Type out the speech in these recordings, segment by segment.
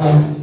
Amen.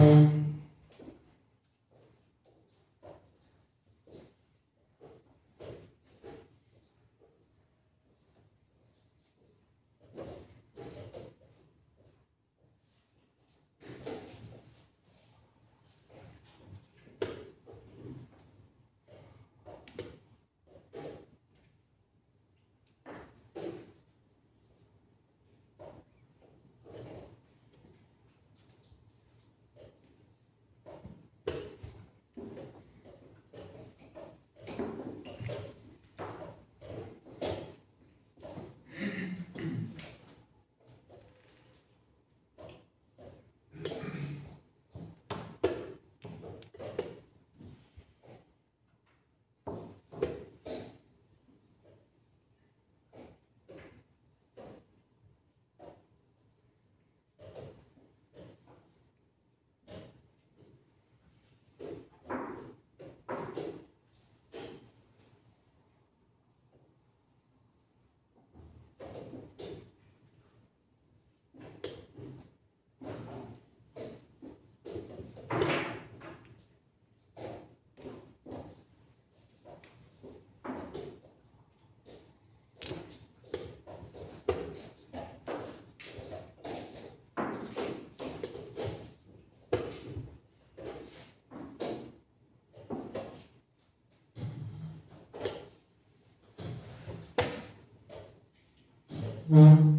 Mm-hmm. Mm-hmm.